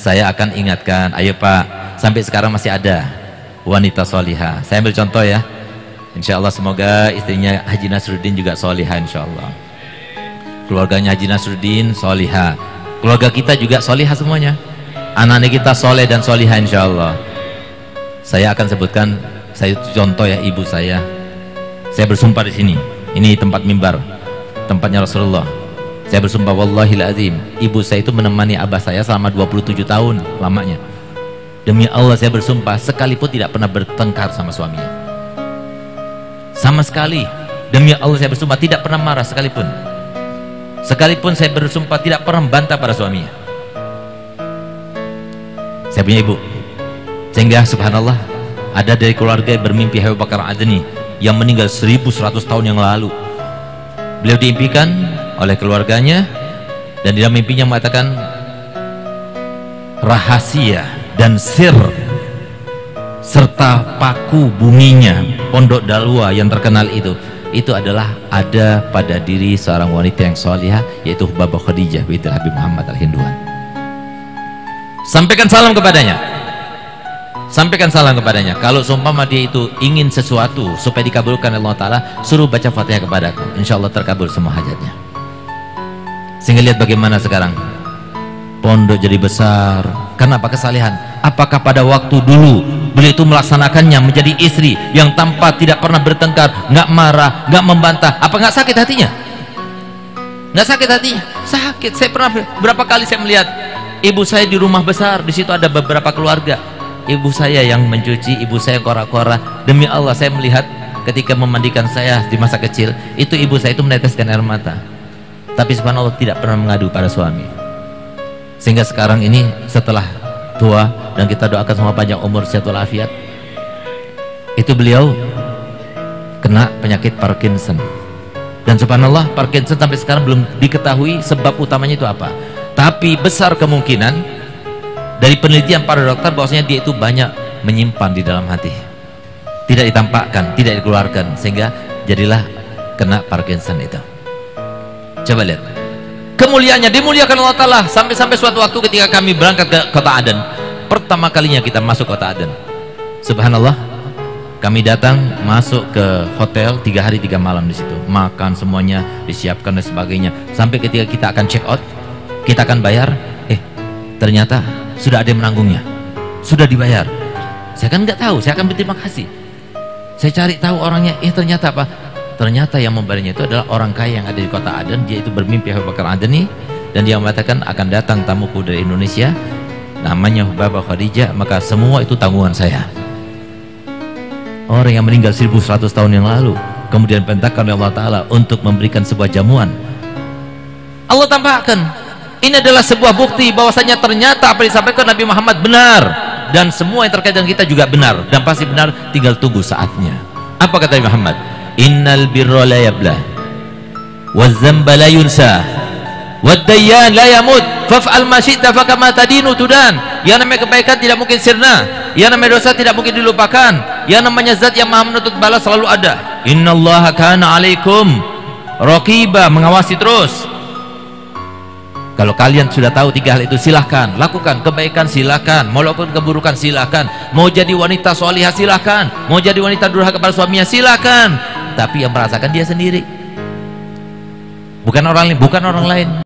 saya akan ingatkan. Ayo pak. Sampai sekarang masih ada wanita soliha saya ambil contoh ya. Insya Allah semoga istrinya Haji Nasruddin juga soliha insya Allah keluarganya Haji Nasruddin soliha keluarga kita juga soliha semuanya. Anak-anak kita soleh dan soliha insya Allah saya akan sebutkan saya contoh ya ibu saya. Saya bersumpah di sini. Ini tempat mimbar. Tempatnya Rasulullah saya bersumpah wallahil azim ibu saya itu menemani abah saya selama 27 tahun lamanya. Demi Allah saya bersumpah sekalipun tidak pernah bertengkar sama suaminya. Sama sekali demi Allah saya bersumpah tidak pernah marah sekalipun. Sekalipun saya bersumpah tidak pernah membantah pada suaminya. Saya punya ibu. Sehingga subhanallah ada dari keluarga yang bermimpi Abu Bakar Adni yang meninggal 1100 tahun yang lalu. Beliau diimpikan oleh keluarganya dan dalam mimpinya mengatakan rahasia dan sir serta paku buminya pondok dalwa yang terkenal itu itu adalah ada pada diri seorang wanita yang solihah yaitu Baba Khadijah binti Habib Muhammad al-Hinduan. Sampaikan salam kepadanya. Sampaikan salam kepadanya. Kalau seumpama dia itu ingin sesuatu supaya dikabulkan Allah Ta'ala suruh baca fatihah kepadaku insya Allah terkabul semua hajatnya sehingga lihat bagaimana sekarang. Pondok jadi besar. Kenapa kesalihan apakah pada waktu dulu beliau itu melaksanakannya menjadi istri yang tanpa tidak pernah bertengkar nggak marah nggak membantah apa nggak sakit hatinya? Nggak sakit hatinya? Sakit. Saya pernah berapa kali saya melihat ibu saya di rumah besar. Di situ ada beberapa keluarga. Ibu saya yang mencuci ibu saya kora-kora demi Allah saya melihat ketika memandikan saya di masa kecil itu ibu saya itu meneteskan air mata tapi subhanallah tidak pernah mengadu pada suami. Sehingga sekarang ini setelah tua dan kita doakan semua panjang umur sehat walafiat itu beliau kena penyakit Parkinson. Dan subhanallah Parkinson sampai sekarang belum diketahui sebab utamanya itu apa. Tapi besar kemungkinan dari penelitian para dokter bahwasanya dia itu banyak menyimpan di dalam hati. Tidak ditampakkan, tidak dikeluarkan sehingga jadilah kena Parkinson itu coba lihat. Kemuliaannya dimuliakan Allah Ta'ala sampai-sampai suatu waktu ketika kami berangkat ke kota Aden. Pertama kalinya kita masuk kota Aden. Subhanallah kami datang masuk ke hotel tiga hari tiga malam di situ. Makan semuanya disiapkan dan sebagainya. Sampai ketika kita akan check out kita akan bayar. Eh ternyata sudah ada yang menanggungnya. Sudah dibayar. Saya kan nggak tahu saya akan berterima kasih. Saya cari tahu orangnya eh ternyata apa ternyata yang membayarnya itu adalah orang kaya yang ada di kota Aden. Dia itu bermimpi Abu Bakar Adeni dan dia mengatakan akan datang tamuku dari Indonesia. Namanya Baba Khadijah. Maka semua itu tanggungan saya. Orang yang meninggal 1100 tahun yang lalu. Kemudian perintahkan oleh Allah Ta'ala untuk memberikan sebuah jamuan. Allah tampakkan ini adalah sebuah bukti bahwasanya ternyata apa yang disampaikan Nabi Muhammad benar. Dan semua yang terkait dengan kita juga benar. Dan pasti benar tinggal tunggu saatnya. Apa kata Nabi Muhammad innal birra la yabla waz-zamba la yunsa. Wad-dayyan la yamut. Faf'al ma syi'ta fakama tadinu tudan. Yang namanya kebaikan tidak mungkin sirna. Yang namanya dosa tidak mungkin dilupakan. Yang namanya zat yang maha menuntut balas selalu ada. Innallaha kana alaikum raqiba. Mengawasi terus. Kalau kalian sudah tahu tiga hal itu silahkan. Lakukan kebaikan silahkan. Mau lakukan keburukan silahkan. Mau jadi wanita solihah silahkan. Mau jadi wanita durhaka kepada suaminya silahkan tapi yang merasakan dia sendiri. Bukan orang lain bukan orang lain